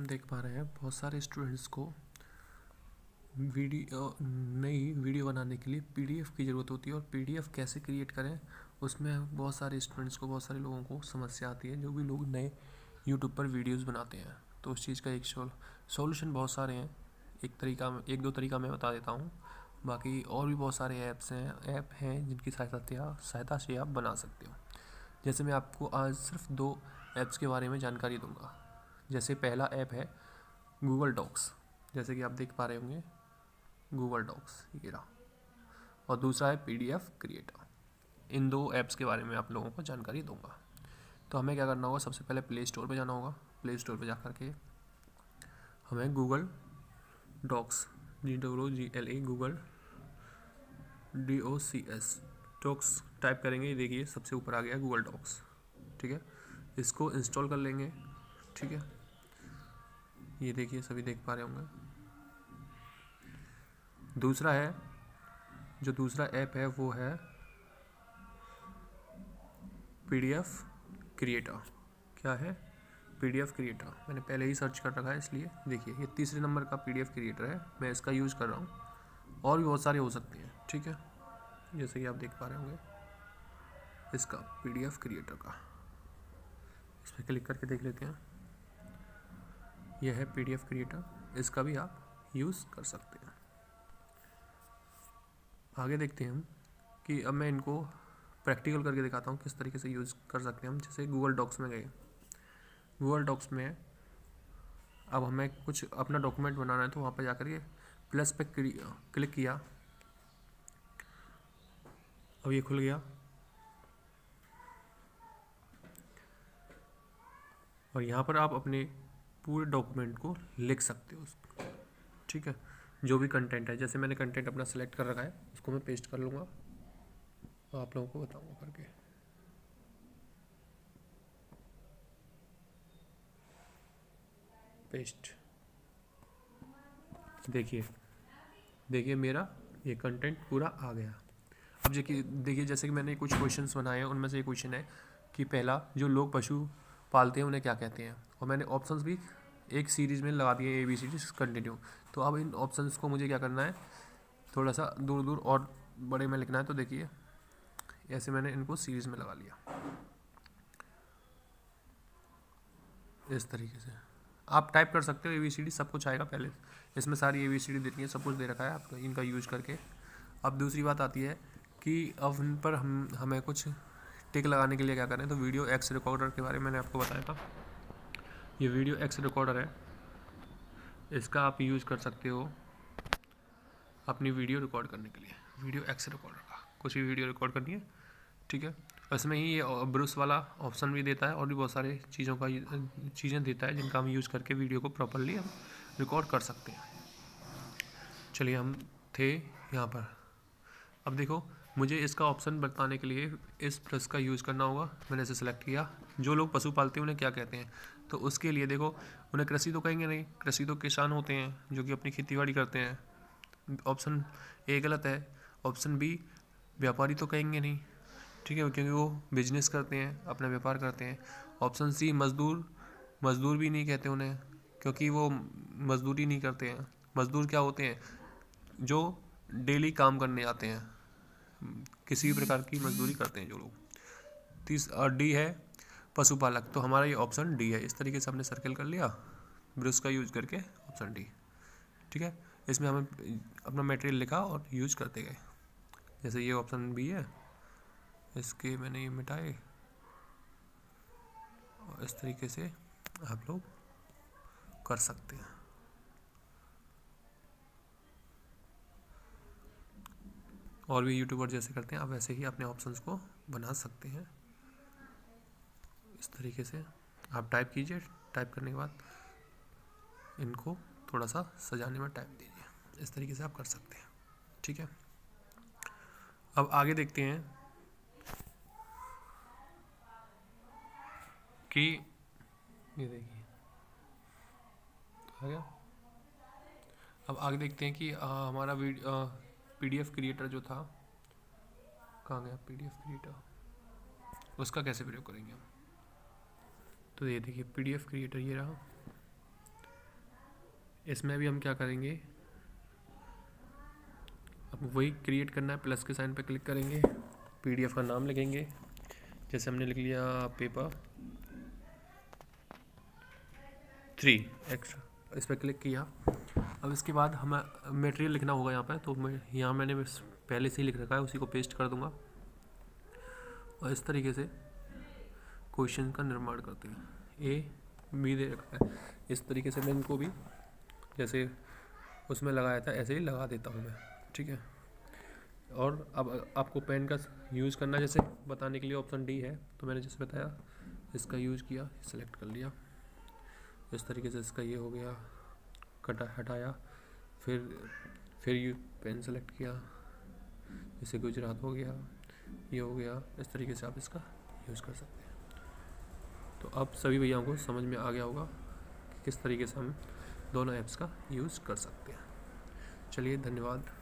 देख पा रहे हैं बहुत सारे स्टूडेंट्स को वीडियो नई वीडियो बनाने के लिए पीडीएफ की ज़रूरत होती है और पीडीएफ कैसे क्रिएट करें, उसमें बहुत सारे स्टूडेंट्स को, बहुत सारे लोगों को समस्या आती है, जो भी लोग नए यूट्यूब पर वीडियोस बनाते हैं। तो उस चीज़ का एक सॉल्यूशन बहुत सारे हैं। एक तरीका, एक दो तरीका मैं बता देता हूँ। बाकी और भी बहुत सारे ऐप्स हैं ऐप हैं जिनकी सहायता सहायता से आप बना सकते हो। जैसे मैं आपको आज सिर्फ़ दो ऐप्स के बारे में जानकारी दूँगा। जैसे पहला ऐप है गूगल डॉक्स जैसे कि आप देख पा रहे होंगे गूगल डॉक्स ये रहा। और दूसरा है पी डी एफ़ क्रिएटर इन दो ऐप्स के बारे में आप लोगों को जानकारी दूँगा। तो हमें क्या करना होगा, सबसे पहले प्ले स्टोर पर जाना होगा। प्ले स्टोर पर जा कर के हमें Google Docs G W G L A Google D O C S Docs type करेंगे। देखिए, सबसे ऊपर आ गया गूगल डॉक्स ठीक है? इसको इंस्टॉल कर लेंगे, ठीक है? ये देखिए, सभी देख पा रहे होंगे। दूसरा है, जो दूसरा ऐप है, वो है पीडीएफ क्रिएटर। क्या है? PDF creator. मैंने पहले ही सर्च कर रखा है, इसलिए देखिए, ये तीसरे नंबर का पीडीएफ क्रिएटर है। मैं इसका यूज़ कर रहा हूँ। और भी बहुत सारे हो सकते हैं, ठीक है? जैसे कि आप देख पा रहे होंगे, इसका पीडीएफ क्रिएटर का। इस पर क्लिक करके देख लेते हैं। यह है पीडीएफ क्रिएटर इसका भी आप यूज़ कर सकते हैं। आगे देखते हैं हम कि अब मैं इनको प्रैक्टिकल करके दिखाता हूँ, किस तरीके से यूज़ कर सकते हैं हम। जैसे गूगल डॉक्स में गए। गूगल डॉक्स में अब हमें कुछ अपना डॉक्यूमेंट बनाना है तो वहाँ पर जाकर के प्लस पे क्लिक किया। अब ये खुल गया। और यहाँ पर आप अपने पूरे डॉक्यूमेंट को लिख सकते हो उसको। ठीक है? जो भी कंटेंट है, जैसे मैंने कंटेंट अपना सेलेक्ट कर रखा है, उसको मैं पेस्ट कर लूँगा। आप लोगों को बताऊँगा करके। पेस्ट देखिए देखिए मेरा ये कंटेंट पूरा आ गया। अब देखिए देखिए जैसे कि मैंने कुछ क्वेश्चंस बनाए हैं, उनमें से ये क्वेश्चन है कि पहला, जो लोग पशु पालते हैं, उन्हें क्या कहते हैं? और मैंने ऑप्शंस भी एक सीरीज़ में लगा दिए A B C D continue तो अब इन ऑप्शंस को मुझे क्या करना है? थोड़ा सा दूर दूर और बड़े में लिखना है तो देखिए। ऐसे मैंने इनको सीरीज़ में लगा लिया। इस तरीके से। आप टाइप कर सकते हो ए बी सी डी सब कुछ आएगा पहले। इसमें सारी ए बी सी डी देती है, सब कुछ दे रखा है आप इनका यूज़ करके। अब दूसरी बात आती है कि अब इन पर हम, हमें कुछ टिक लगाने के लिए क्या करें? तो वीडियो एक्स रिकॉर्डर के बारे में मैंने आपको बताया था। ये वीडियो एक्स रिकॉर्डर है। इसका आप यूज़ कर सकते हो अपनी वीडियो रिकॉर्ड करने के लिए। वीडियो एक्स रिकॉर्डर का। कुछ भी वीडियो रिकॉर्ड करनी है, ठीक है? इसमें ही ये ब्रूस वाला ऑप्शन भी देता है और भी बहुत सारे चीज़ों का चीज़ें देता है जिनका हम यूज़ करके वीडियो को प्रॉपरली हम रिकॉर्ड कर सकते हैं। चलिए हम थे यहाँ पर। अब देखो मुझे इसका ऑप्शन बताने के लिए इस प्लस का यूज़ करना होगा। मैंने इसे सेलेक्ट किया। जो लोग पशु पालते हैं, उन्हें क्या कहते हैं? तो उसके लिए देखो, उन्हें कृषि तो कहेंगे नहीं, कृषि तो किसान होते हैं जो कि अपनी खेती बाड़ी करते हैं। ऑप्शन ए गलत है। ऑप्शन बी व्यापारी तो कहेंगे नहीं। ठीक है, क्योंकि वो बिज़नेस करते हैं, अपना व्यापार करते हैं। ऑप्शन सी मज़दूर। मज़दूर भी नहीं कहते उन्हें, क्योंकि वो मज़दूरी नहीं करते हैं। मज़दूर क्या होते हैं? जो डेली काम करने आते हैं। किसी भी प्रकार की मजदूरी करते हैं जो लोग। तीस और डी है पशुपालक। तो हमारा ये ऑप्शन डी है। इस तरीके से हमने सर्कल कर लिया। ब्रश का यूज़ करके ऑप्शन डी। ठीक है? इसमें हमें अपना मटेरियल लिखा और यूज़ करते गए। जैसे ये ऑप्शन बी है। इसके मैंने ये मिटाए। और इस तरीके से आप लोग कर सकते हैं। और भी यूट्यूबर जैसे करते हैं आप वैसे ही अपने ऑप्शंस को बना सकते हैं। इस तरीके से आप टाइप कीजिए टाइप करने के बाद इनको थोड़ा सा सजाने में टाइम दीजिए। इस तरीके से आप कर सकते हैं ठीक है? अब आगे देखते हैं कि ये देखिए आ गया। अब आगे देखते हैं कि आ, हमारा वीडियो पीडीएफ क्रिएटर जो था, कहाँ गया पीडीएफ क्रिएटर उसका कैसे प्रयोग करेंगे हम? तो ये देखिए पीडीएफ क्रिएटर ये रहा। इसमें भी हम क्या करेंगे? अब वही क्रिएट करना है प्लस के साइन पर क्लिक करेंगे। पीडीएफ का नाम लिखेंगे। जैसे हमने लिख लिया पेपर थ्री एक्स्ट्रा इस पर क्लिक किया। अब इसके बाद हमें मटेरियल लिखना होगा यहाँ पर तो मैं, यहाँ मैंने पहले से ही लिख रखा है, उसी को पेस्ट कर दूँगा। और इस तरीके से क्वेश्चन का निर्माण करते हैं। ए बी दे रखा है। इस तरीके से मैं इनको भी, जैसे उसमें लगाया था, ऐसे ही लगा देता हूँ मैं, ठीक है? और अब आपको पेन का यूज़ करना जैसे बताने के लिए ऑप्शन डी है तो मैंने जैसे बताया, इसका यूज़ किया सेलेक्ट कर लिया। इस तरीके से इसका ये हो गया। कटा, हटाया। फिर फिर यू पेन सेलेक्ट किया। जैसे गुजरात हो गया, ये हो गया। इस तरीके से आप इसका यूज़ कर सकते हैं। तो अब सभी भैयाओं को समझ में आ गया होगा कि किस तरीके से हम दोनों ऐप्स का यूज़ कर सकते हैं। चलिए, धन्यवाद।